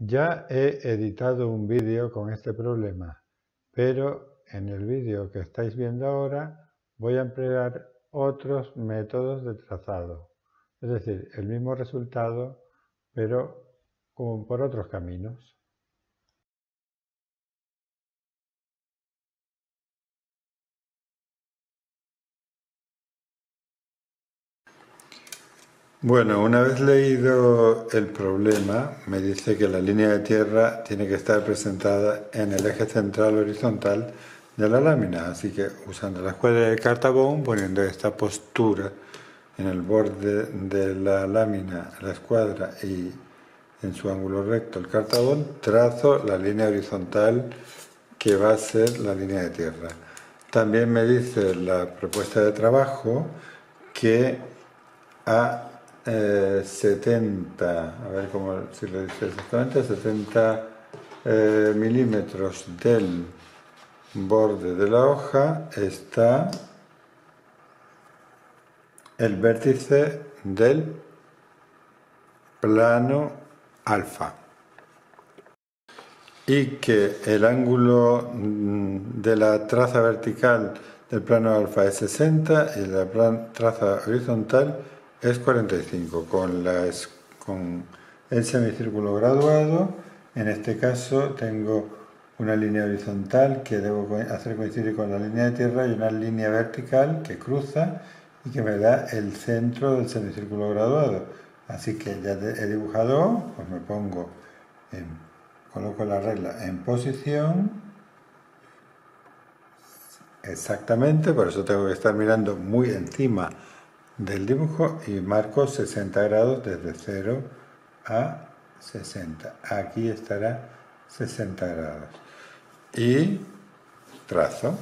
Ya he editado un vídeo con este problema, pero en el vídeo que estáis viendo ahora voy a emplear otros métodos de trazado, es decir, el mismo resultado, pero por otros caminos. Bueno, una vez leído el problema, me dice que la línea de tierra tiene que estar presentada en el eje central horizontal de la lámina, así que usando la escuadra de cartabón, poniendo esta postura en el borde de la lámina, la escuadra y en su ángulo recto el cartabón, trazo la línea horizontal que va a ser la línea de tierra. También me dice la propuesta de trabajo que a 70, eh, a ver cómo si lo dice exactamente, 70 eh, milímetros del borde de la hoja está el vértice del plano alfa. Y que el ángulo mm, de la traza vertical del plano alfa es 60 y la traza horizontal es 45 con, con el semicírculo graduado. En este caso tengo una línea horizontal que debo hacer coincidir con la línea de tierra y una línea vertical que cruza y que me da el centro del semicírculo graduado. Así que ya he dibujado, pues me pongo, en, coloco la regla en posición, exactamente, por eso tengo que estar mirando muy encima del dibujo y marco 60 grados desde 0 a 60. Aquí estará 60 grados. Y trazo.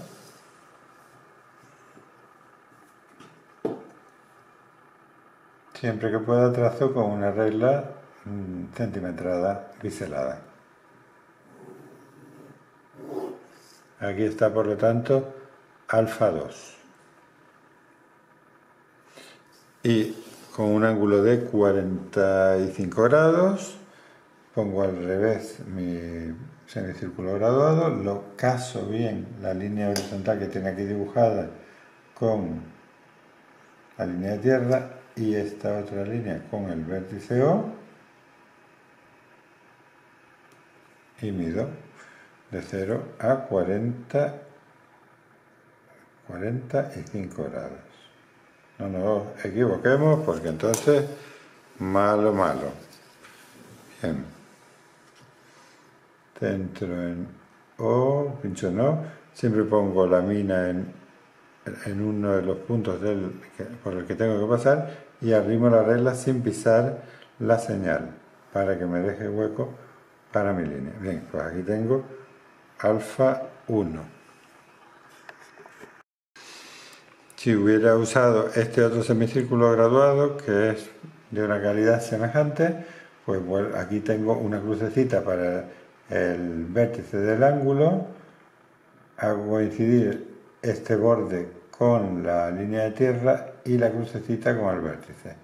Siempre que pueda trazo con una regla mm, centimetrada biselada. Aquí está por lo tanto alfa 2 y con un ángulo de 45 grados pongo al revés mi semicírculo graduado, lo caso bien la línea horizontal que tiene aquí dibujada con la línea de tierra y esta otra línea con el vértice O y mido de 0 a 40 45 grados. No nos equivoquemos porque entonces malo, malo. Bien. Centro en O, pincho no. Siempre pongo la mina en, en uno de los puntos del, por el que tengo que pasar y arrimo la regla sin pisar la señal para que me deje hueco para mi línea. Bien, pues aquí tengo alfa 1. Si hubiera usado este otro semicírculo graduado, que es de una calidad semejante, pues aquí tengo una crucecita para el vértice del ángulo, hago coincidir este borde con la línea de tierra y la crucecita con el vértice.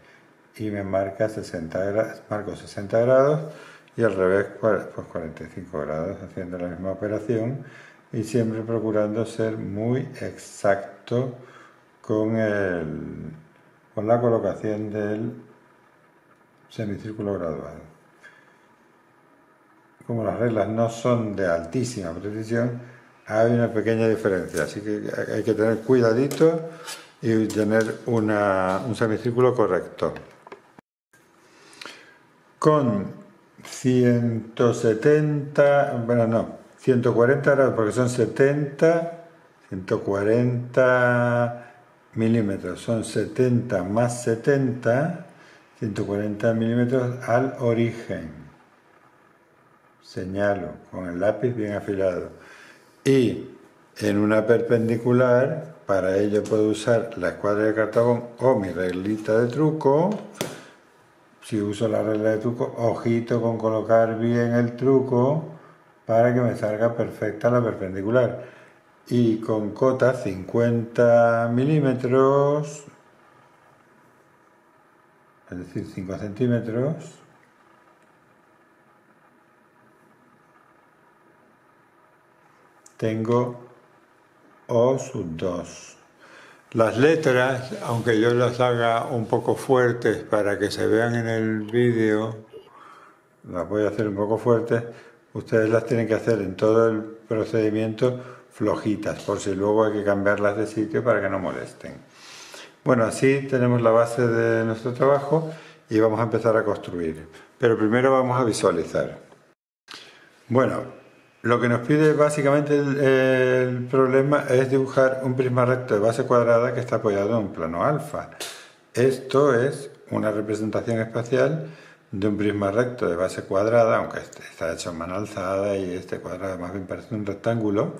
Y me marca 60 grados, marco 60 grados y al revés pues 45 grados haciendo la misma operación y siempre procurando ser muy exacto con, el, con la colocación del semicírculo graduado. Como las reglas no son de altísima precisión, hay una pequeña diferencia, así que hay que tener cuidadito y tener un semicírculo correcto. Con 170, bueno no, 140 grados porque son 70, 140 milímetros, son 70 más 70, 140 milímetros al origen. Señalo con el lápiz bien afilado. Y en una perpendicular, para ello puedo usar la escuadra de cartabón o mi reglita de truco. Si uso la regla de truco, ojito con colocar bien el truco para que me salga perfecta la perpendicular y con cota 50 milímetros, es decir, 5 centímetros. Tengo O sub 2. Las letras, aunque yo las haga un poco fuertes para que se vean en el vídeo, las voy a hacer un poco fuertes, ustedes las tienen que hacer en todo el procedimiento flojitas, por si luego hay que cambiarlas de sitio para que no molesten. Bueno, así tenemos la base de nuestro trabajo y vamos a empezar a construir. Pero primero vamos a visualizar. Bueno, lo que nos pide básicamente el, problema es dibujar un prisma recto de base cuadrada que está apoyado en un plano alfa. Esto es una representación espacial de un prisma recto de base cuadrada, aunque este está hecho en mano alzada y este cuadrado más bien parece un rectángulo,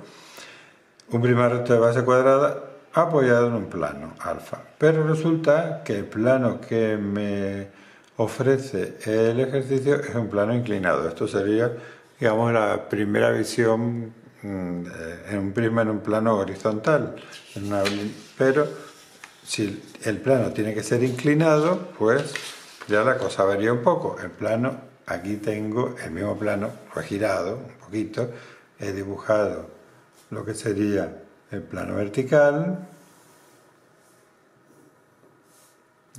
un prisma recto de base cuadrada apoyado en un plano alfa. Pero resulta que el plano que me ofrece el ejercicio es un plano inclinado. Esto sería, digamos, la primera visión mm, en un prisma en un plano horizontal. pero si el plano tiene que ser inclinado, pues ya la cosa varía un poco. El plano, aquí tengo el mismo plano, girado un poquito, he dibujado lo que sería el plano vertical.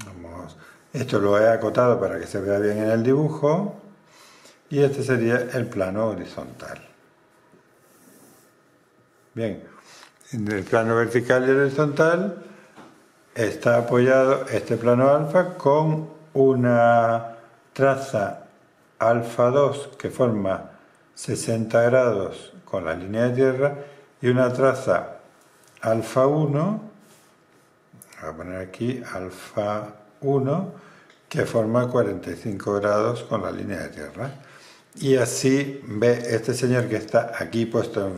Vamos, esto lo he acotado para que se vea bien en el dibujo. Y este sería el plano horizontal. Bien, en el plano vertical y horizontal está apoyado este plano alfa con una traza alfa 2 que forma 60 grados con la línea de tierra y una traza alfa 1, voy a poner aquí alfa 1, que forma 45 grados con la línea de tierra. Y así ve este señor que está aquí puesto,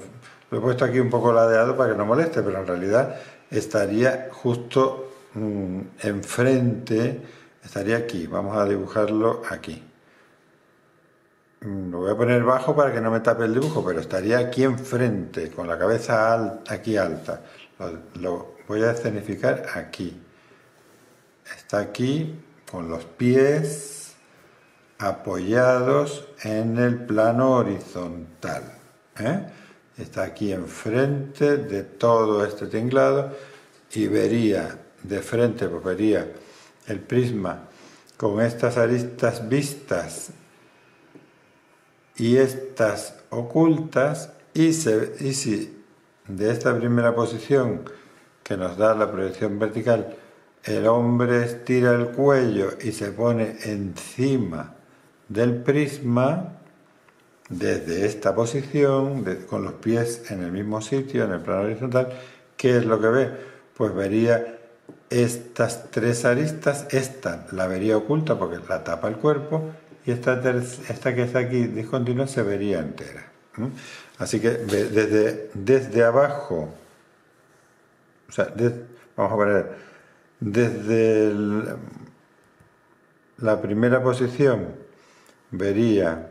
lo he puesto aquí un poco ladeado para que no moleste, pero en realidad estaría justo mm, enfrente estaría aquí, vamos a dibujarlo aquí. Mm, lo voy a poner bajo para que no me tape el dibujo, pero estaría aquí enfrente, con la cabeza aquí alta. Lo, voy a escenificar aquí. Está aquí con los pies apoyados en el plano horizontal. ¿eh? Está aquí enfrente de todo este tinglado y vería de frente, pues vería el prisma con estas aristas vistas y estas ocultas y, si de esta primera posición que nos da la proyección vertical el hombre estira el cuello y se pone encima del prisma desde esta posición, con los pies en el mismo sitio, en el plano horizontal, ¿qué es lo que ve? Pues vería estas tres aristas, esta la vería oculta porque la tapa el cuerpo y esta, esta que está aquí discontinua se vería entera. Así que desde, desde abajo, o sea, vamos a poner, desde la primera posición vería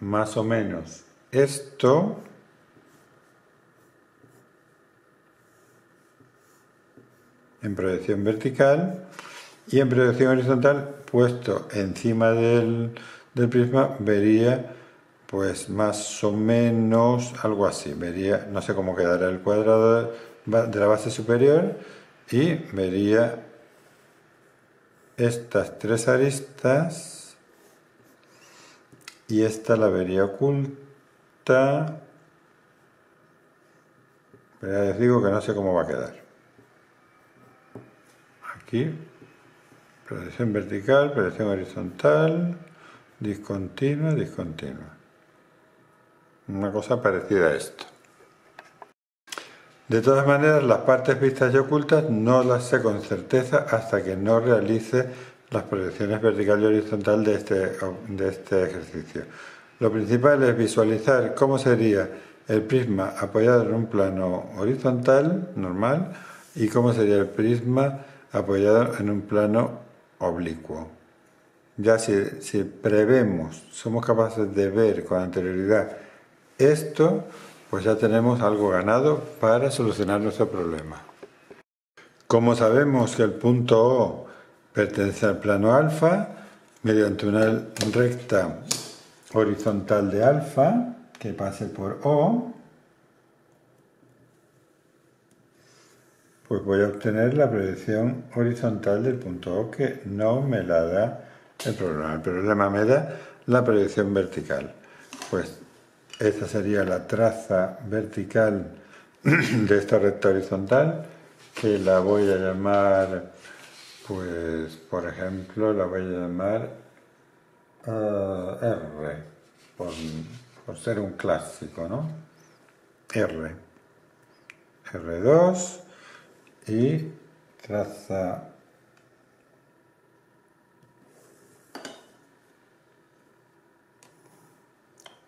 más o menos esto, en proyección vertical y en proyección horizontal puesto encima del, prisma vería pues más o menos algo así, vería, no sé cómo quedará el cuadrado de la base superior y vería estas tres aristas y esta la vería oculta, pero ya les digo que no sé cómo va a quedar. Aquí, proyección vertical, proyección horizontal, discontinua, discontinua. Una cosa parecida a esto. De todas maneras, las partes vistas y ocultas no las sé con certeza hasta que no realice las proyecciones vertical y horizontal de este, de este ejercicio. Lo principal es visualizar cómo sería el prisma apoyado en un plano horizontal normal y cómo sería el prisma apoyado en un plano oblicuo. Ya si, si prevemos, somos capaces de ver con anterioridad esto, pues ya tenemos algo ganado para solucionar nuestro problema. Como sabemos que el punto O pertenece al plano alfa, mediante una recta horizontal de alfa que pase por O, pues voy a obtener la proyección horizontal del punto O que no me la da el problema. El problema me da la proyección vertical. Pues esta sería la traza vertical de esta recta horizontal que la voy a llamar, pues por ejemplo, la voy a llamar uh, R, por, por ser un clásico, ¿no? R. R2 y traza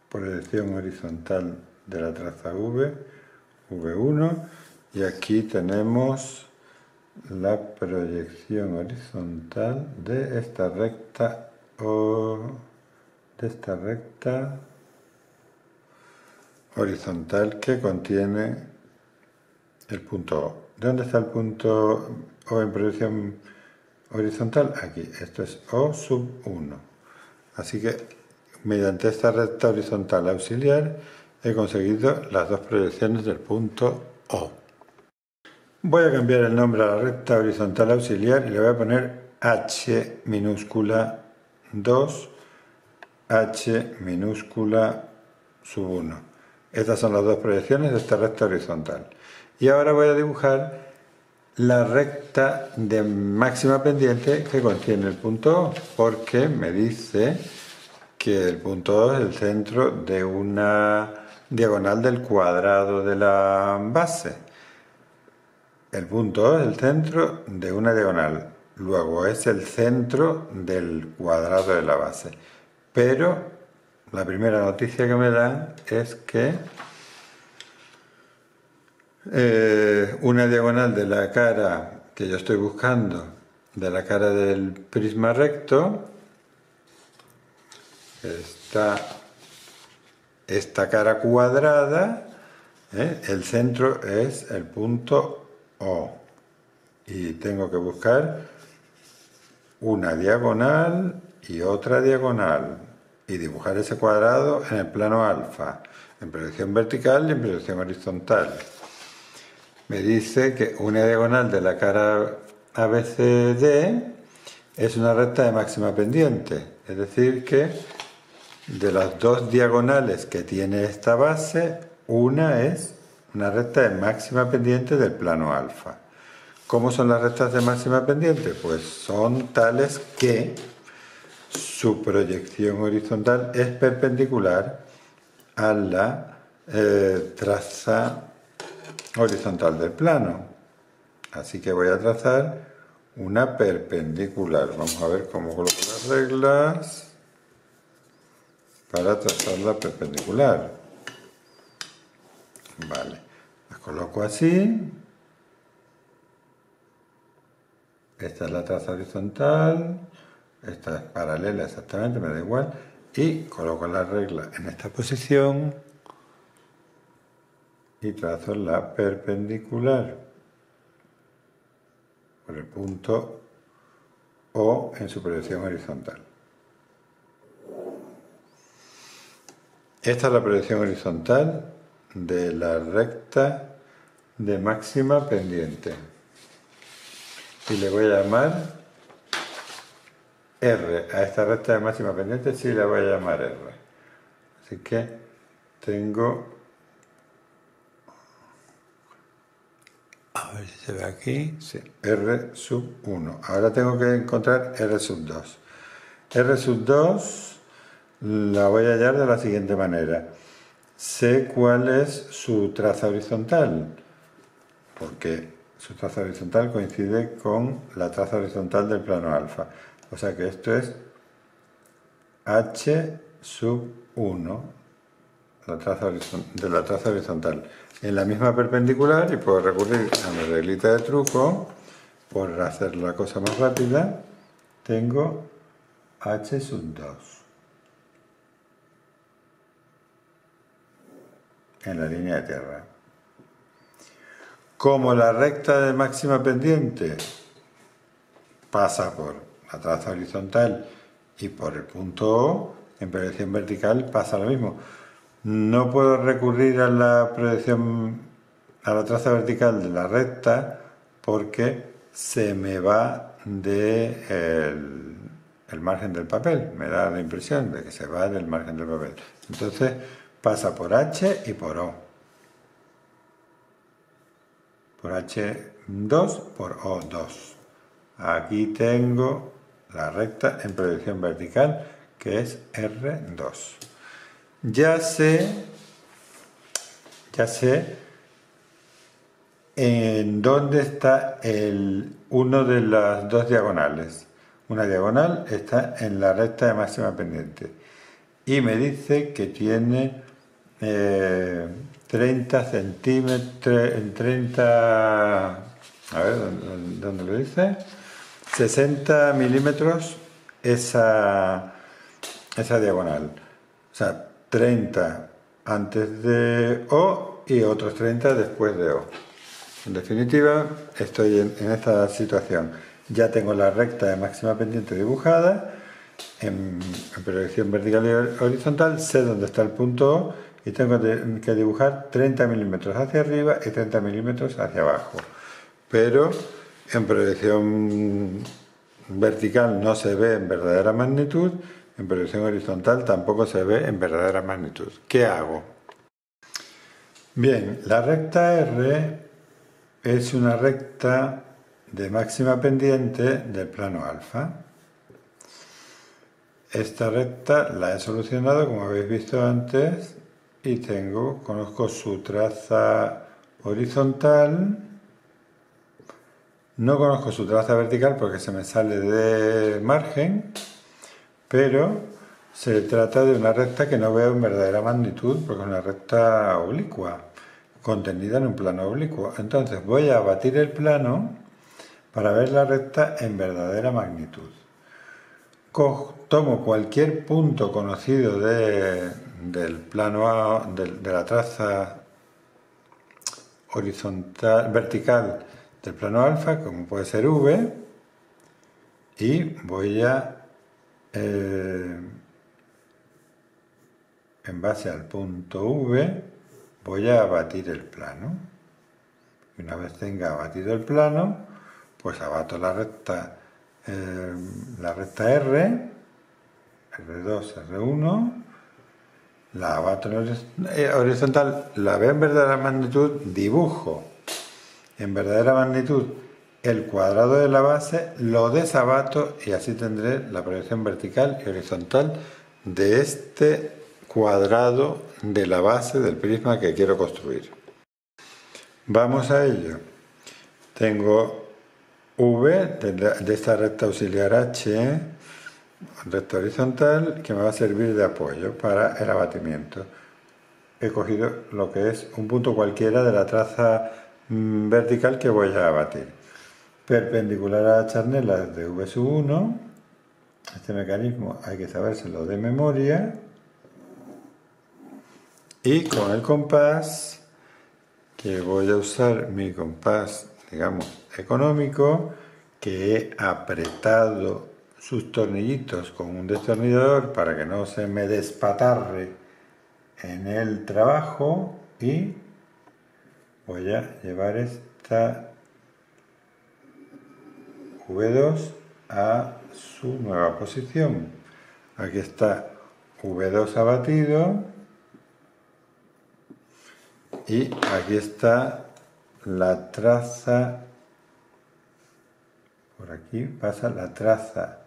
proyección horizontal de la traza V, V1, y aquí tenemos la proyección horizontal de esta recta o de esta recta horizontal que contiene el punto O. ¿De dónde está el punto O en proyección horizontal? Aquí, esto es O sub 1. Así que mediante esta recta horizontal auxiliar he conseguido las dos proyecciones del punto O. Voy a cambiar el nombre a la recta horizontal auxiliar y le voy a poner H minúscula 2, H minúscula sub 1. Estas son las dos proyecciones de esta recta horizontal. Y ahora voy a dibujar la recta de máxima pendiente que contiene el punto O, porque me dice que el punto O es el centro de una diagonal del cuadrado de la base. El punto O es el centro de una diagonal, luego es el centro del cuadrado de la base. Pero la primera noticia que me dan es que eh, una diagonal de la cara que yo estoy buscando, de la cara del prisma recto, está esta cara cuadrada, ¿eh? el centro es el punto O. Y tengo que buscar una diagonal y otra diagonal y dibujar ese cuadrado en el plano alfa, en proyección vertical y en proyección horizontal me dice que una diagonal de la cara ABCD es una recta de máxima pendiente. Es decir, que de las dos diagonales que tiene esta base, una es una recta de máxima pendiente del plano alfa. ¿Cómo son las rectas de máxima pendiente? Pues son tales que su proyección horizontal es perpendicular a la eh, traza horizontal del plano. Así que voy a trazar una perpendicular. Vamos a ver cómo coloco las reglas para trazar la perpendicular. Vale, las coloco así. Esta es la traza horizontal, esta es paralela exactamente, me da igual. Y coloco la regla en esta posición y trazo la perpendicular por el punto O en su proyección horizontal. Esta es la proyección horizontal de la recta de máxima pendiente. Y le voy a llamar R. A esta recta de máxima pendiente sí le voy a llamar R. Así que tengo A ver si se ve aquí. R sub 1. Ahora tengo que encontrar R sub 2. R sub 2 la voy a hallar de la siguiente manera. Sé cuál es su traza horizontal, porque su traza horizontal coincide con la traza horizontal del plano alfa. O sea que esto es H sub 1 la traza de la traza horizontal. En la misma perpendicular y puedo recurrir a mi reglita de truco por hacer la cosa más rápida tengo h sub 2 en la línea de tierra. Como la recta de máxima pendiente pasa por la traza horizontal y por el punto O, en proyección vertical pasa lo mismo. No puedo recurrir a la proyección, a la traza vertical de la recta porque se me va de el, margen del papel, me da la impresión de que se va del margen del papel. Entonces pasa por H y por O. Por H2 por O2. Aquí tengo la recta en proyección vertical que es R2. Ya sé, ya sé en dónde está el, uno de las dos diagonales. Una diagonal está en la recta de máxima pendiente y me dice que tiene 30 eh, centímetros, 30, a ver, ¿dónde lo dice? 60 milímetros esa, esa diagonal. O sea, 30 antes de O y otros 30 después de O. En definitiva, estoy en, esta situación. Ya tengo la recta de máxima pendiente dibujada en, proyección vertical y horizontal, sé dónde está el punto O y tengo que dibujar 30 milímetros hacia arriba y 30 milímetros hacia abajo. Pero en proyección vertical no se ve en verdadera magnitud, en proyección horizontal tampoco se ve en verdadera magnitud. ¿Qué hago? Bien, la recta R es una recta de máxima pendiente del plano alfa. Esta recta la he solucionado como habéis visto antes y tengo, conozco su traza horizontal, no conozco su traza vertical porque se me sale de margen, pero se trata de una recta que no veo en verdadera magnitud porque es una recta oblicua contenida en un plano oblicuo. Entonces voy a batir el plano para ver la recta en verdadera magnitud. tomo cualquier punto conocido del plano de, la traza horizontal, vertical del plano alfa, como puede ser V, y voy a, eh, en base al punto V, voy a abatir el plano. Y una vez tenga abatido el plano, pues abato la recta, eh, la recta R, R2, R1, la abato en eh, horizontal, la veo en verdadera magnitud, dibujo en verdadera magnitud el cuadrado de la base, lo desabato y así tendré la proyección vertical y horizontal de este cuadrado de la base del prisma que quiero construir. Vamos a ello. Tengo V de esta recta auxiliar H, recta horizontal, que me va a servir de apoyo para el abatimiento. He cogido lo que es un punto cualquiera de la traza mm, vertical que voy a abatir. Perpendicular a la charnela de V1. Este mecanismo hay que sabérselo de memoria. Y con el compás, que voy a usar mi compás, digamos, económico, que he apretado sus tornillitos con un destornillador para que no se me despatarre en el trabajo y voy a llevar esta V2 a su nueva posición. Aquí está V2 abatido y aquí está la traza, por aquí pasa la traza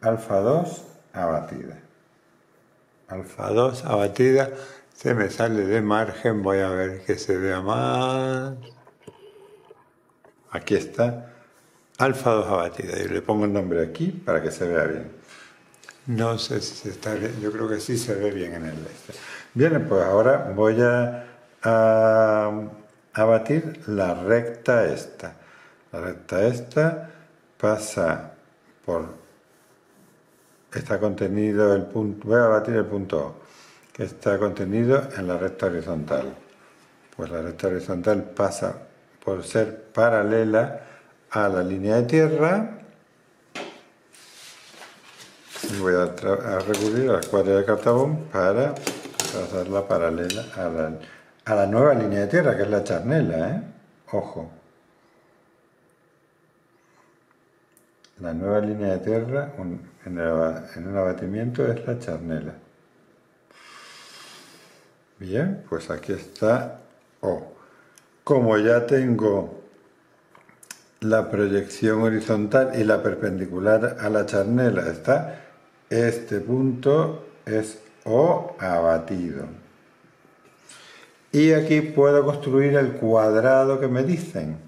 alfa 2 abatida. Alfa 2 abatida, se me sale de margen, voy a ver que se vea más. Aquí está, alfa 2 abatida, y le pongo el nombre aquí para que se vea bien. No sé si está bien, yo creo que sí se ve bien en el este. Bien, pues ahora voy a a, batir la recta esta. La recta esta pasa por, está contenido el punto, voy a batir el punto O, que está contenido en la recta horizontal. Pues la recta horizontal pasa por ser paralela a la línea de tierra. Voy a, recurrir a la cuadra de cartabón para trazarla paralela a la a la nueva línea de tierra, que es la charnela, ¿eh? Ojo. la nueva línea de tierra en, el, abatimiento es la charnela. Bien, pues aquí está O. Como ya tengo la proyección horizontal y la perpendicular a la charnela está, este punto es O abatido. Y aquí puedo construir el cuadrado que me dicen.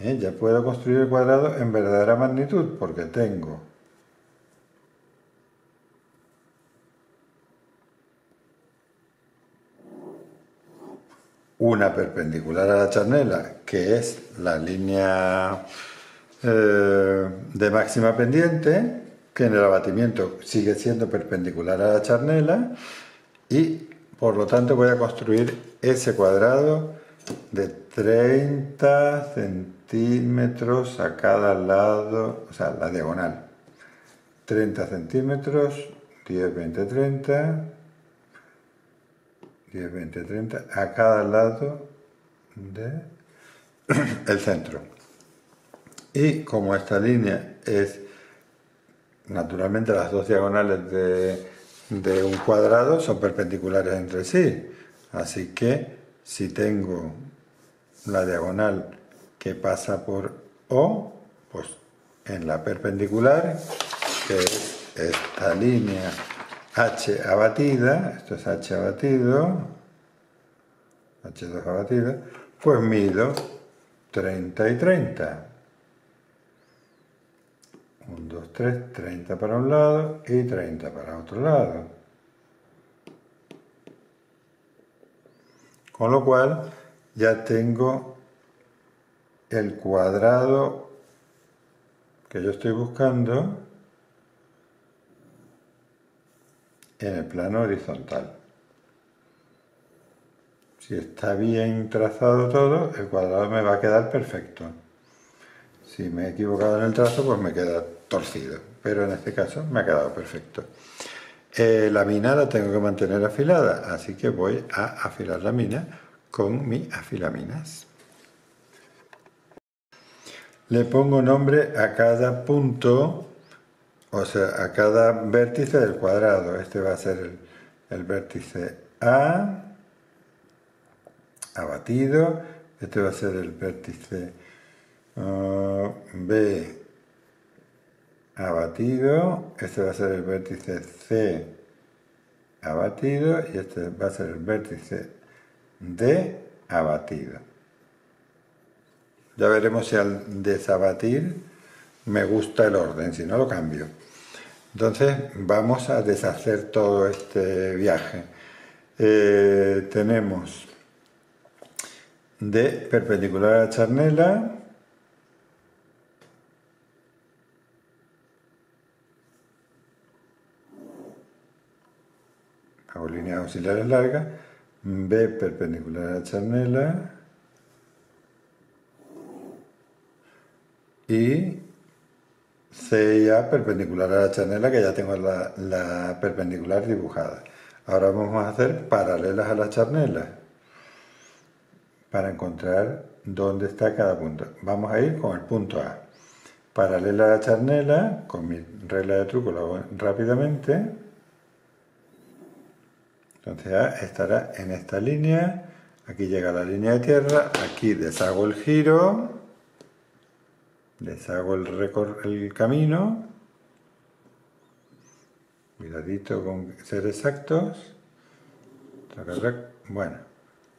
¿Eh? Ya puedo construir el cuadrado en verdadera magnitud porque tengo una perpendicular a la charnela, que es la línea eh, de máxima pendiente, que en el abatimiento sigue siendo perpendicular a la charnela, y por lo tanto voy a construir ese cuadrado de 30 centímetros a cada lado, o sea, la diagonal. 30 centímetros, 10, 20, 30, 10, 20, 30, a cada lado del centro. Y como esta línea es naturalmente las dos diagonales de, de un cuadrado son perpendiculares entre sí. Así que si tengo la diagonal que pasa por O, pues en la perpendicular, que es esta línea H abatida, esto es H abatido, H2 abatida, pues mido 30 y 30. 1, 2, 3, 30 para un lado y 30 para otro lado. Con lo cual ya tengo el cuadrado que yo estoy buscando en el plano horizontal. Si está bien trazado todo, el cuadrado me va a quedar perfecto. Si me he equivocado en el trazo, pues me queda torcido. Pero en este caso me ha quedado perfecto. Eh, la mina la tengo que mantener afilada, así que voy a afilar la mina con mi afilaminas. Le pongo nombre a cada punto, o sea, a cada vértice del cuadrado. Este va a ser el, vértice A, abatido. Este va a ser el vértice uh, B, abatido. Este va a ser el vértice C, abatido. Y este va a ser el vértice D, abatido. Ya veremos si al desabatir me gusta el orden, si no lo cambio. Entonces vamos a deshacer todo este viaje. Eh, tenemos D perpendicular a charnela, hago líneas auxiliares largas, B perpendicular a la charnela y C y A perpendicular a la charnela que ya tengo la, perpendicular dibujada. Ahora vamos a hacer paralelas a la charnela para encontrar dónde está cada punto. Vamos a ir con el punto A. Paralela a la charnela, con mi regla de truco lo hago rápidamente. Entonces A estará en esta línea, aquí llega la línea de tierra, aquí deshago el giro, deshago el, el camino, cuidadito con ser exactos, bueno,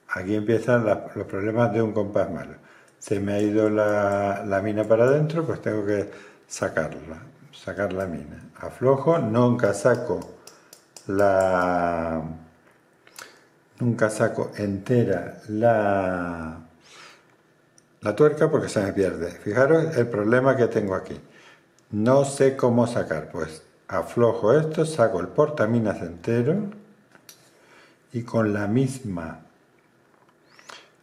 aquí empiezan los problemas de un compás malo. Se me ha ido la, la mina para adentro, pues tengo que sacarla, sacar la mina. Aflojo, nunca saco la nunca saco entera la, la tuerca porque se me pierde. Fijaros el problema que tengo aquí. No sé cómo sacar, pues aflojo esto, saco el portaminas entero y con la misma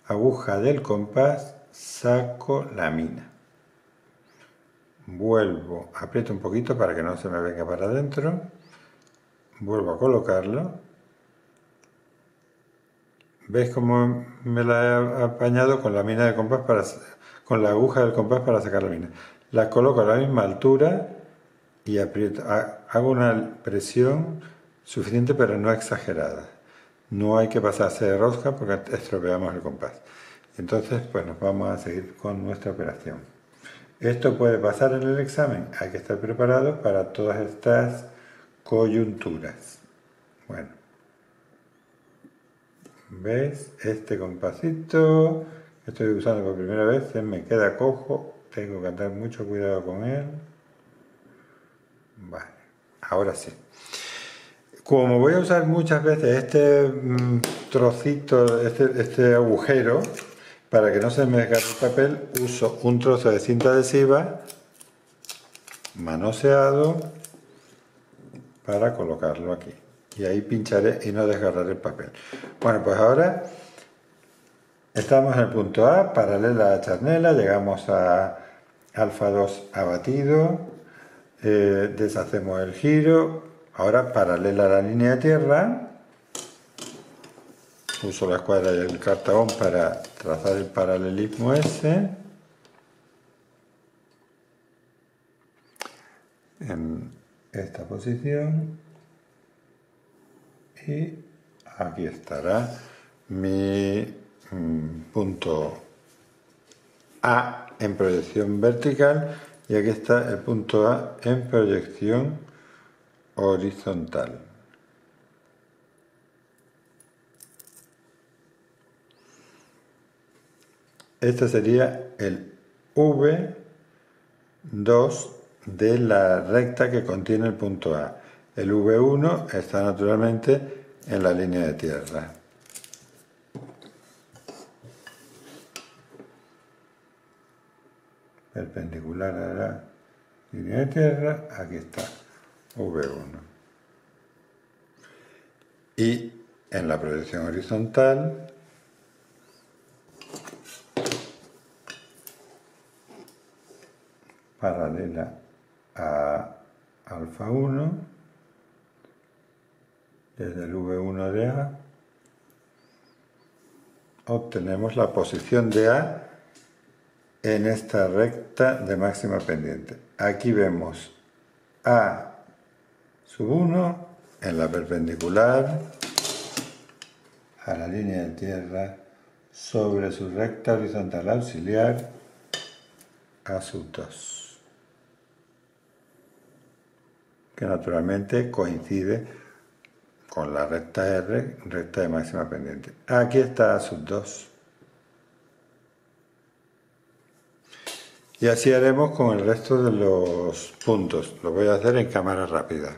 aguja del compás saco la mina. Vuelvo, aprieto un poquito para que no se me venga para adentro, vuelvo a colocarlo ¿Ves cómo me la he apañado con la mina de compás para con la aguja del compás para sacar la mina? las coloco a la misma altura y hago una presión suficiente pero no exagerada. No hay que pasarse de rosca porque estropeamos el compás. Entonces, pues nos vamos a seguir con nuestra operación. Esto puede pasar en el examen, hay que estar preparado para todas estas coyunturas. Bueno, ¿ves? Este compasito que estoy usando por primera vez se me queda cojo, tengo que tener mucho cuidado con él. Vale, ahora sí. Como voy a usar muchas veces este mm, trocito, este, este agujero, para que no se me desgarre el papel, uso un trozo de cinta adhesiva manoseado para colocarlo aquí. Y ahí pincharé y no desgarraré el papel. Bueno, pues ahora estamos en el punto A, paralela a charnela, llegamos a alfa 2 abatido, eh, deshacemos el giro, ahora paralela a la línea de tierra, uso la escuadra y el cartabón para trazar el paralelismo ese, en esta posición y aquí estará mi mm, punto A en proyección vertical y aquí está el punto A en proyección horizontal. Este sería el V2 de la recta que contiene el punto A. El V1 está naturalmente en la línea de tierra. Perpendicular a la línea de tierra, aquí está V1. Y en la proyección horizontal paralela a alfa 1 desde el V1 de A obtenemos la posición de A en esta recta de máxima pendiente. Aquí vemos A sub 1 en la perpendicular a la línea de tierra sobre su recta horizontal auxiliar A sub 2. que naturalmente coincide con la recta R, recta de máxima pendiente. Aquí está sub 2. Y así haremos con el resto de los puntos. Lo voy a hacer en cámara rápida.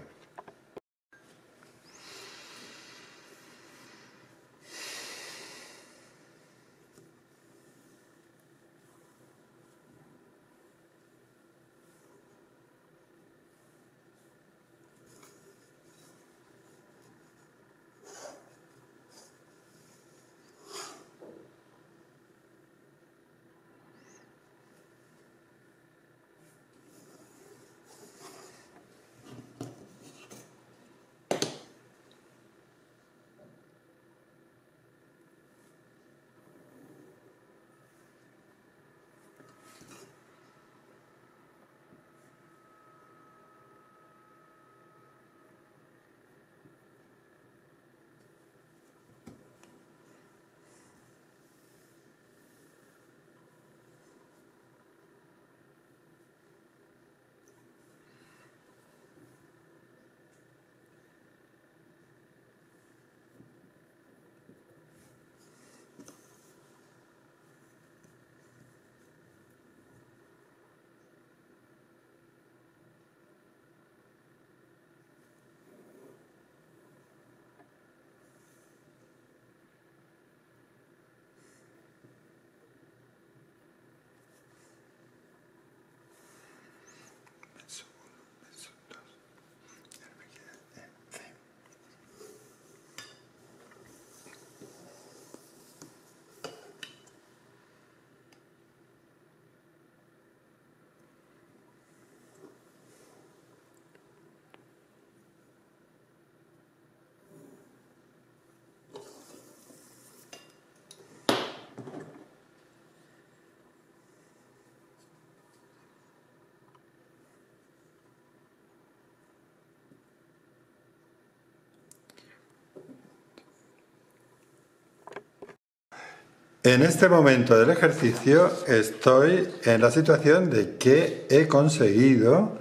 En este momento del ejercicio estoy en la situación de que he conseguido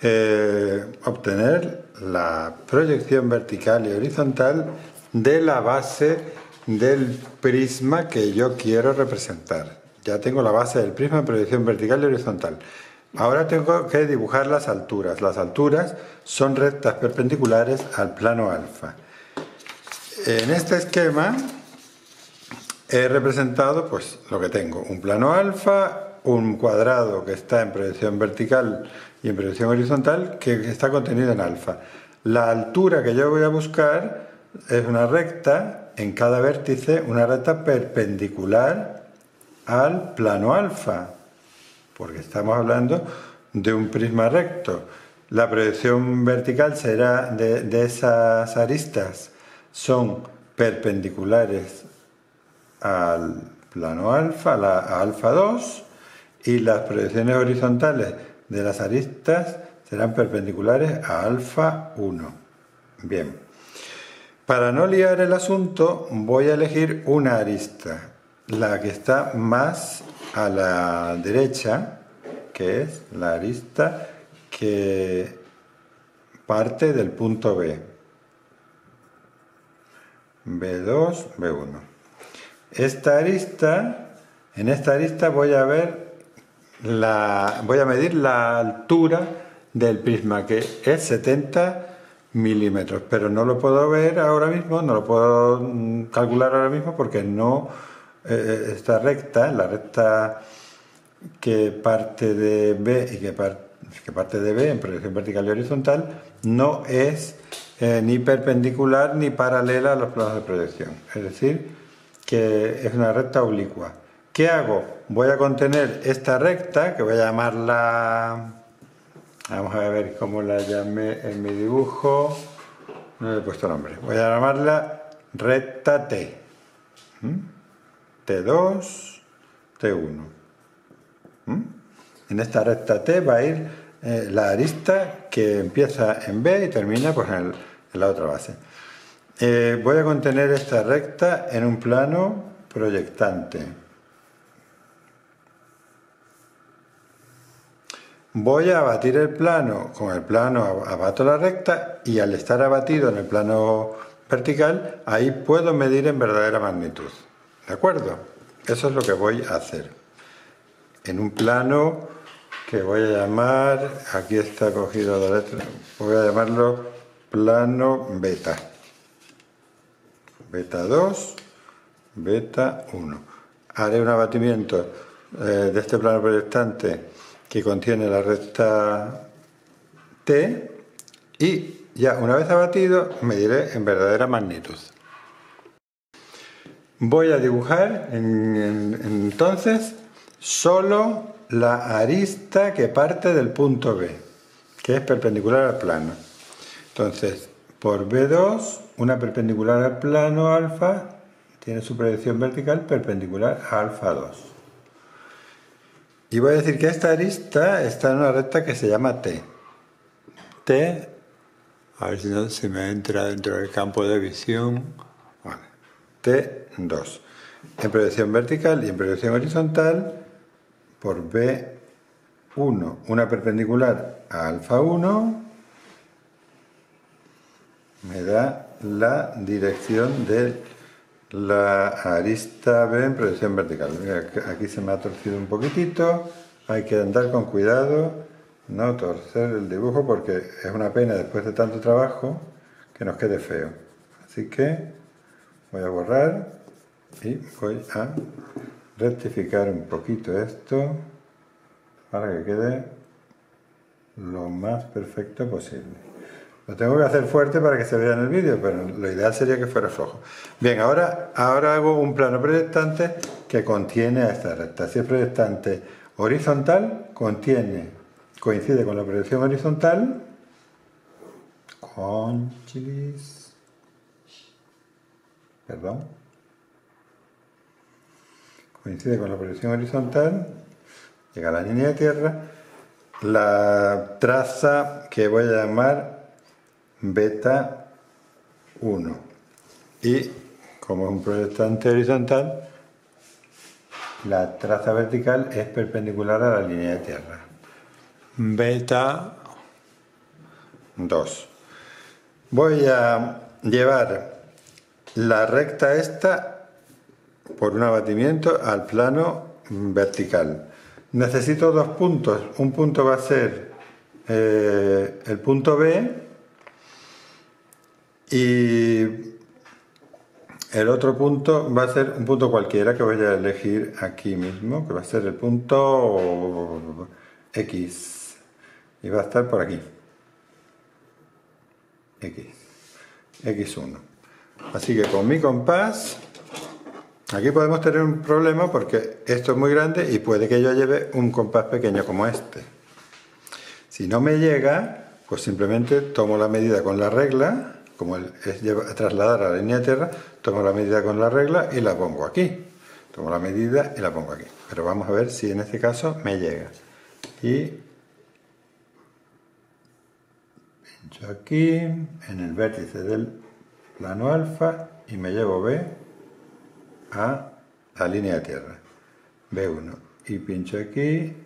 eh, obtener la proyección vertical y horizontal de la base del prisma que yo quiero representar. Ya tengo la base del prisma en proyección vertical y horizontal. Ahora tengo que dibujar las alturas. Las alturas son rectas perpendiculares al plano alfa. En este esquema he representado pues lo que tengo, un plano alfa, un cuadrado que está en proyección vertical y en proyección horizontal que está contenido en alfa. La altura que yo voy a buscar es una recta en cada vértice, una recta perpendicular al plano alfa, porque estamos hablando de un prisma recto. La proyección vertical será de, de esas aristas, son perpendiculares al plano alfa, a alfa 2, y las proyecciones horizontales de las aristas serán perpendiculares a alfa 1. Bien. Para no liar el asunto, voy a elegir una arista, la que está más a la derecha, que es la arista que parte del punto B. B2, B1. Esta arista, en esta arista voy a ver la, voy a medir la altura del prisma, que es 70 milímetros, pero no lo puedo ver ahora mismo, no lo puedo mm, calcular ahora mismo porque no eh, está recta, la recta que parte de B y que, que, parte de B en proyección vertical y horizontal no es eh, ni perpendicular ni paralela a los planos de proyección. Es decir, que es una recta oblicua. ¿Qué hago? Voy a contener esta recta, que voy a llamarla... Vamos a ver cómo la llamé en mi dibujo. No le he puesto nombre. Voy a llamarla recta T. T2, T1. En esta recta T va a ir eh, la arista que empieza en B y termina pues, en la otra base. Eh, voy a contener esta recta en un plano proyectante. Voy a abatir el plano, con el plano abato la recta y al estar abatido en el plano vertical, ahí puedo medir en verdadera magnitud. ¿De acuerdo? Eso es lo que voy a hacer. En un plano que voy a llamar, aquí está cogido la letra, voy a llamarlo plano beta beta 2, beta 1. Haré un abatimiento eh, de este plano proyectante que contiene la recta T y ya una vez abatido mediré en verdadera magnitud. Voy a dibujar entonces solo la arista que parte del punto B, que es perpendicular al plano. Entonces, por B2 una perpendicular al plano alfa tiene su proyección vertical perpendicular a alfa 2. Y voy a decir que esta arista está en una recta que se llama T. T, a ver si no se me entra dentro del campo de visión. T2. En proyección vertical y en proyección horizontal, por B1, una perpendicular a alfa 1, me da la dirección de la arista B en proyección vertical. aquí se me ha torcido un poquitito, hay que andar con cuidado, no torcer el dibujo porque es una pena después de tanto trabajo que nos quede feo. Así que voy a borrar y voy a rectificar un poquito esto para que quede lo más perfecto posible. Lo tengo que hacer fuerte para que se vea en el vídeo, pero lo ideal sería que fuera flojo. Bien, ahora, ahora hago un plano proyectante que contiene a esta recta. Si es proyectante horizontal, contiene, coincide con la proyección horizontal, con chilis, perdón, coincide con la proyección horizontal, llega a la línea de tierra, la traza que voy a llamar beta 1 y como es un proyectante horizontal la traza vertical es perpendicular a la línea de tierra. Beta 2. Voy a llevar la recta esta por un abatimiento al plano vertical. Necesito dos puntos. Un punto va a ser eh, el punto B y el otro punto va a ser un punto cualquiera que voy a elegir aquí mismo, que va a ser el punto X. Y va a estar por aquí. X. X1. Así que con mi compás, aquí podemos tener un problema porque esto es muy grande y puede que yo lleve un compás pequeño como este. Si no me llega, pues simplemente tomo la medida con la regla, como es trasladar a la línea de tierra, tomo la medida con la regla y la pongo aquí. Tomo la medida y la pongo aquí. Pero vamos a ver si en este caso me llega. Y pincho aquí, en el vértice del plano alfa, y me llevo B a la línea de tierra. B1. Y pincho aquí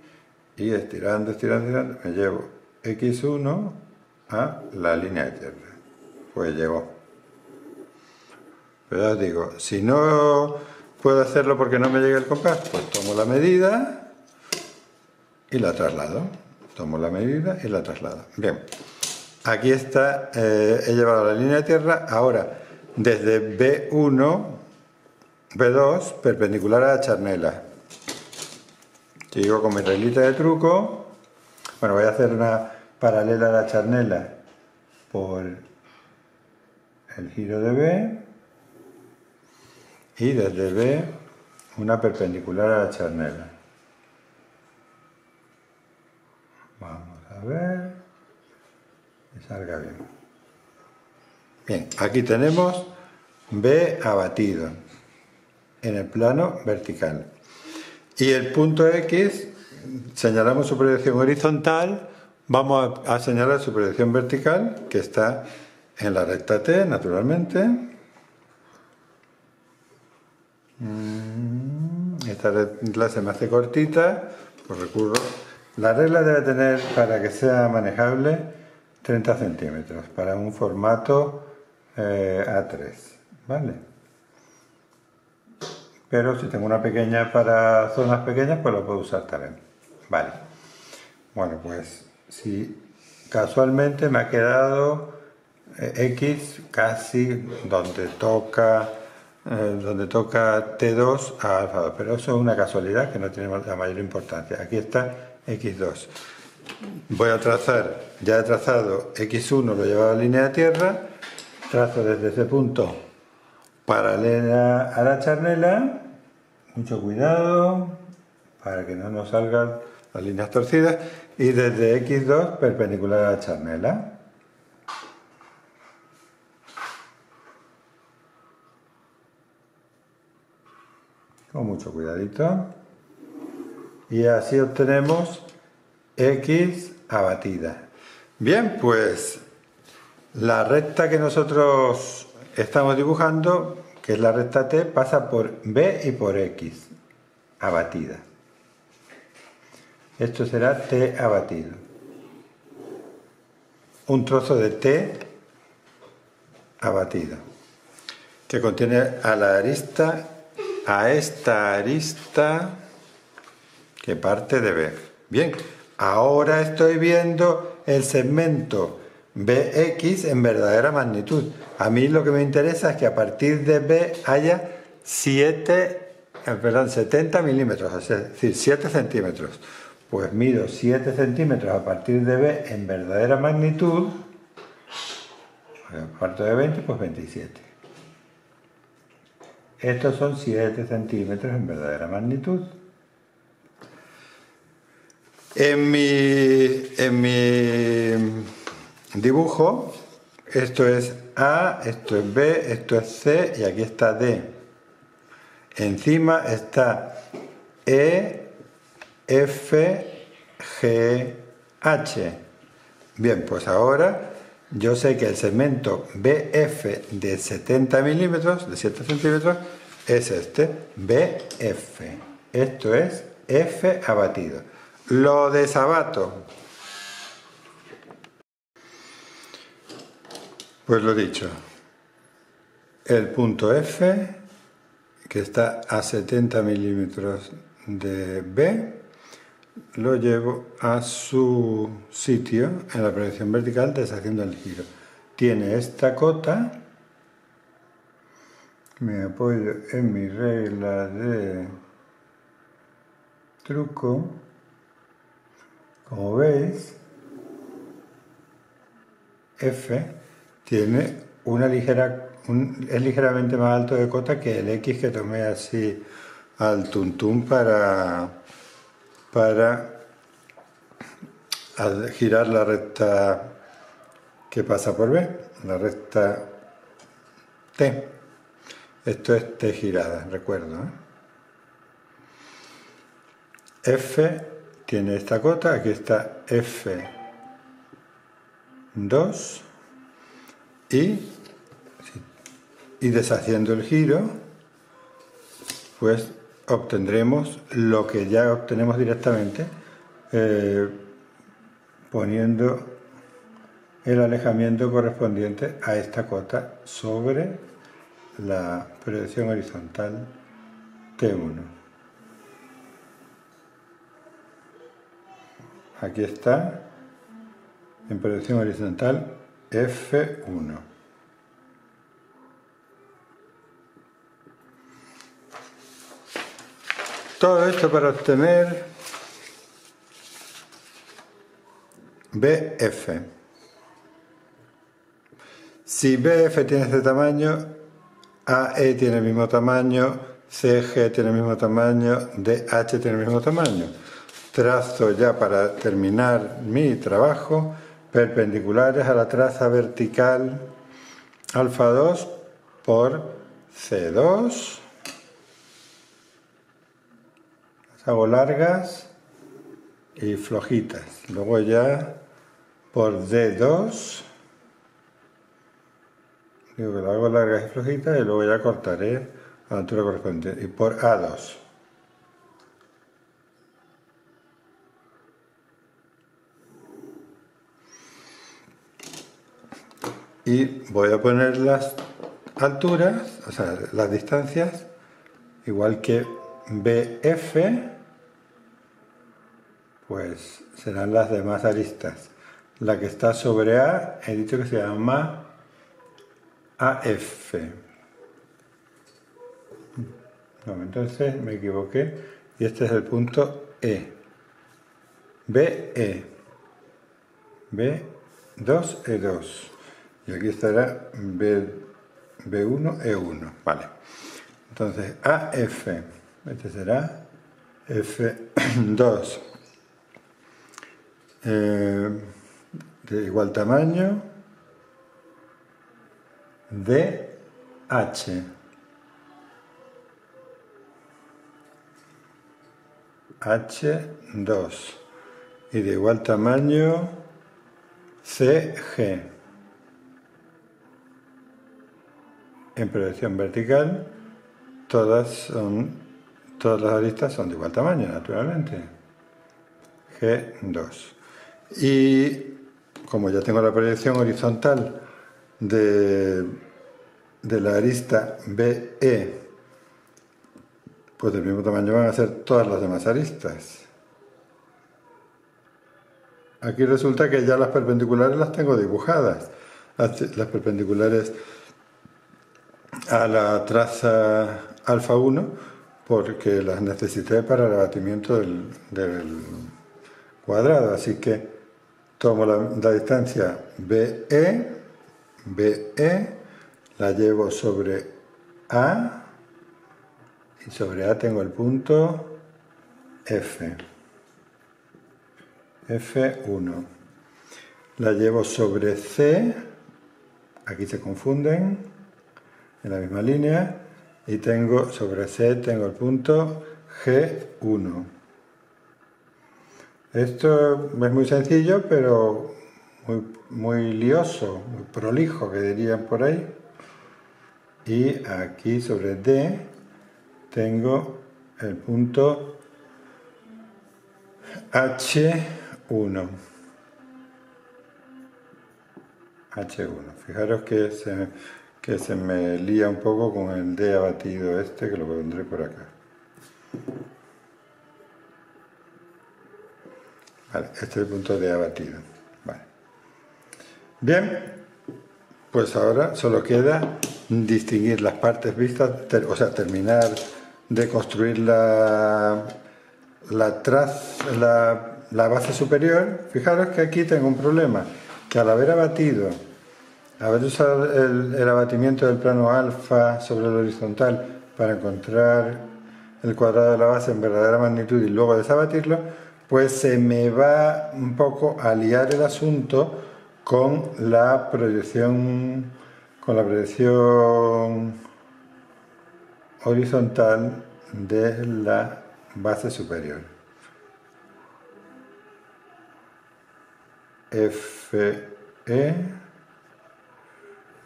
y estirando, estirando, estirando, me llevo x1 a la línea de tierra. Pues llegó. Pero os digo, si no puedo hacerlo porque no me llega el compás, pues tomo la medida y la traslado. Tomo la medida y la traslado. Bien, aquí está, eh, he llevado la línea de tierra. Ahora, desde B1, B2, perpendicular a la charnela. Sigo con mi reglita de truco. Bueno, voy a hacer una paralela a la charnela por el giro de B y desde B una perpendicular a la charnela. Vamos a ver que salga bien. Bien, aquí tenemos B abatido en el plano vertical. Y el punto X, señalamos su proyección horizontal, vamos a, señalar su proyección vertical, que está en la recta T, naturalmente. Mm, esta regla se me hace cortita, pues recurro. La regla debe tener, para que sea manejable, 30 centímetros, para un formato eh, A3, ¿vale? pero si tengo una pequeña para zonas pequeñas, pues lo puedo usar también. Vale. Bueno, pues si casualmente me ha quedado X casi donde toca eh, donde toca T2 a alfa 2, pero eso es una casualidad que no tiene la mayor importancia. Aquí está X2. Voy a trazar, ya he trazado X1, lo llevo a la línea de tierra, trazo desde ese punto paralela a la charnela mucho cuidado para que no nos salgan las líneas torcidas y desde X2 perpendicular a la charnela. Con mucho cuidadito. Y así obtenemos X abatida. Bien, pues la recta que nosotros estamos dibujando que es la recta T, pasa por B y por X, abatida. Esto será T abatido. Un trozo de T abatido, que contiene a la arista, a esta arista que parte de B. Bien, ahora estoy viendo el segmento Bx en verdadera magnitud. A mí lo que me interesa es que a partir de B haya 7, eh, perdón, 70 milímetros, es decir, 7 centímetros. Pues mido 7 centímetros a partir de B en verdadera magnitud, parto de 20, pues 27. Estos son 7 centímetros en verdadera magnitud. En mi, en mi dibujo, esto es A, esto es B, esto es C y aquí está D. Encima está E, F, G, H. Bien, pues ahora yo sé que el segmento BF de 70 milímetros, de 7 centímetros, es este, BF. Esto es F abatido. Lo desabato. Pues lo dicho, el punto F, que está a 70 milímetros de B, lo llevo a su sitio en la proyección vertical deshaciendo el giro. Tiene esta cota, me apoyo en mi regla de truco, como veis, F tiene una ligera, es ligeramente más alto de cota que el X que tomé así al tuntum para, para girar la recta que pasa por B, la recta T. Esto es T girada, recuerdo. ¿eh? F tiene esta cota, aquí está F2 y, y deshaciendo el giro, pues obtendremos lo que ya obtenemos directamente eh, poniendo el alejamiento correspondiente a esta cota sobre la proyección horizontal T1. Aquí está en proyección horizontal F1. Todo esto para obtener BF. Si BF tiene este tamaño, AE tiene el mismo tamaño, CG tiene el mismo tamaño, DH tiene el mismo tamaño. Trazo ya para terminar mi trabajo perpendiculares a la traza vertical alfa 2 por C2. Las hago largas y flojitas. Luego ya por D2. Digo que lo hago largas y flojitas y luego ya cortaré a la altura correspondiente. Y por A2. y voy a poner las alturas, o sea, las distancias, igual que BF, pues serán las demás aristas. La que está sobre A, he dicho que se llama AF. No, entonces me equivoqué y este es el punto E. BE. B2E2. Y aquí estará B, B1, E1. Vale. Entonces, AF. Este será F2. Eh, de igual tamaño. DH. H2 y de igual tamaño CG. en proyección vertical, todas, son, todas las aristas son de igual tamaño, naturalmente. G2. Y como ya tengo la proyección horizontal de, de la arista BE, pues del mismo tamaño van a ser todas las demás aristas. Aquí resulta que ya las perpendiculares las tengo dibujadas. Las perpendiculares a la traza alfa 1 porque las necesité para el abatimiento del, cuadrado. Así que tomo la, distancia BE, BE, la llevo sobre A y sobre A tengo el punto F. F1. La llevo sobre C, aquí se confunden, en la misma línea y tengo sobre C tengo el punto G1. Esto es muy sencillo, pero muy, muy lioso, muy prolijo, que dirían por ahí. Y aquí sobre D tengo el punto H1. H1. Fijaros que se, que se me lía un poco con el D abatido este, que lo pondré por acá. Este es el punto D abatido. Vale. Bien, pues ahora solo queda distinguir las partes vistas, o sea, terminar de construir la, la, la, base superior. Fijaros que aquí tengo un problema, que al haber abatido, usado el, el abatimiento del plano alfa sobre el horizontal para encontrar el cuadrado de la base en verdadera magnitud y luego desabatirlo, pues se me va un poco a liar el asunto con la proyección con la proyección horizontal de la base superior. FE.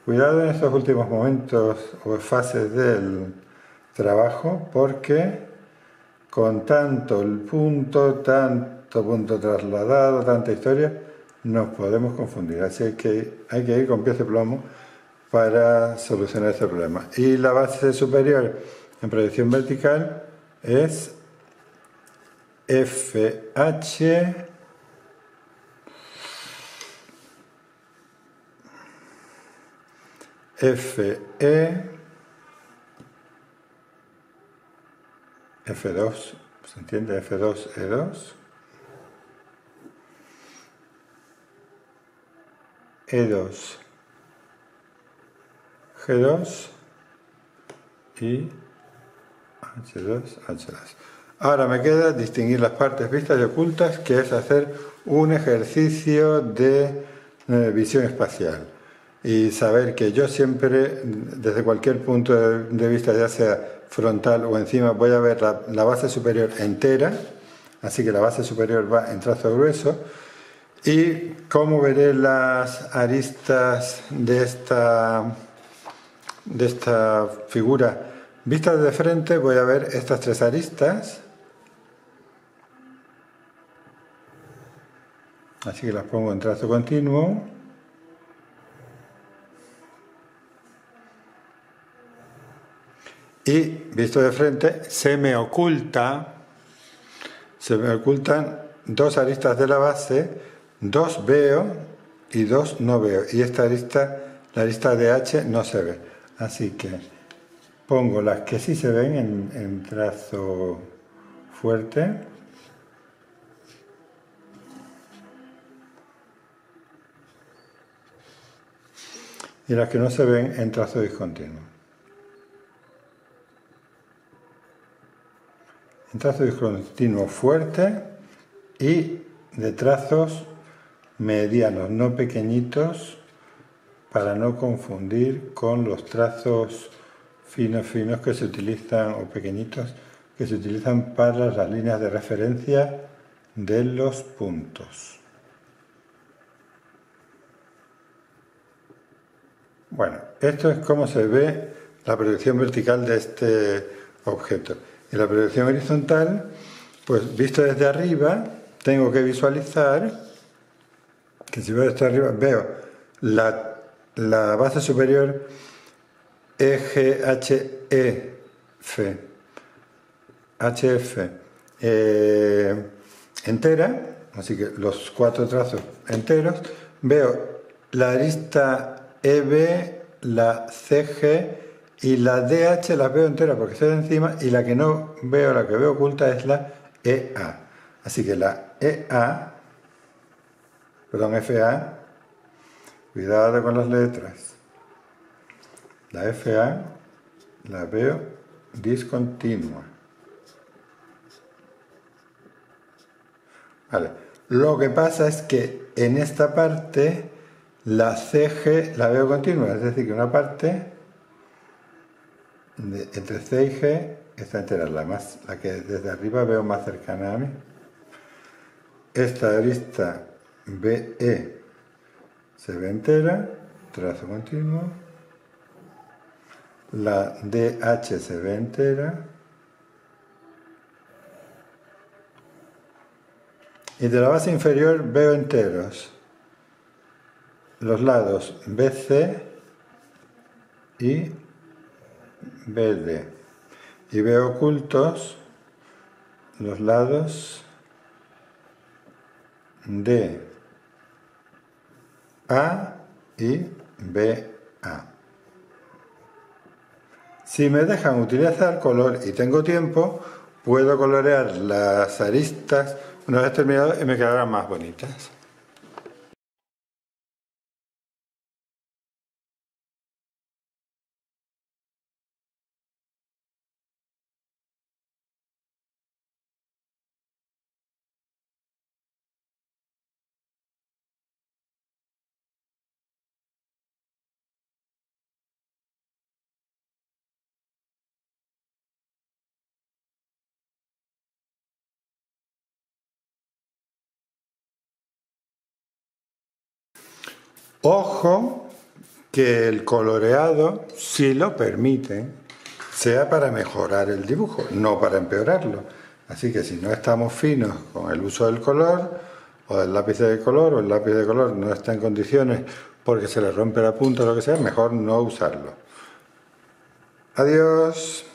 Cuidado en estos últimos momentos o fases del trabajo porque con tanto el punto, tanto punto trasladado, tanta historia, nos podemos confundir. Así que hay que ir con pies de plomo para solucionar este problema. Y la base superior en proyección vertical es FH FE F2, ¿se entiende? F2, E2 E2 G2 y H2, H2. Ahora me queda distinguir las partes vistas y ocultas, que es hacer un ejercicio de eh, visión espacial y saber que yo siempre, desde cualquier punto de vista, ya sea frontal o encima, voy a ver la, la base superior entera, así que la base superior va en trazo grueso, y cómo veré las aristas de esta de esta figura vista de frente voy a ver estas tres aristas. Así que las pongo en trazo continuo. Y visto de frente se me oculta, se me ocultan dos aristas de la base, dos veo y dos no veo. Y esta arista, la arista de H, no se ve. Así que pongo las que sí se ven en, trazo fuerte. Y las que no se ven en trazo discontinuo. Trazo discontinuo fuerte y de trazos medianos, no pequeñitos, para no confundir con los trazos finos finos que se utilizan o pequeñitos que se utilizan para las líneas de referencia de los puntos. Bueno, esto es cómo se ve la proyección vertical de este objeto. Y la proyección horizontal, pues visto desde arriba, tengo que visualizar que si veo desde arriba veo la la base superior EGHEF, HF, eh, entera, así que los cuatro trazos enteros, veo la arista EB, la CG y la DH las veo enteras porque estoy encima y la que no veo, la que veo oculta es la EA. Así que la EA, perdón, FA, Cuidado con las letras. La FA la veo discontinua. Vale. Lo que pasa es que en esta parte la CG la veo continua, es decir, que una parte entre C y G, esta entera es la, más, la que desde arriba veo más cercana a mí. Esta arista BE se ve entera, trazo continuo. La DH se ve entera. Y de la base inferior veo enteros los lados BC y BD. Y veo ocultos los lados D, A y BA. Si me dejan utilizar color y tengo tiempo, puedo colorear las aristas una vez terminado y me quedarán más bonitas. Ojo que el coloreado, si lo permiten, sea para mejorar el dibujo, no para empeorarlo. Así que si no estamos finos con el uso del color, o del lápiz de color, o el lápiz de color no está en condiciones porque se le rompe la punta o lo que sea, mejor no usarlo. Adiós.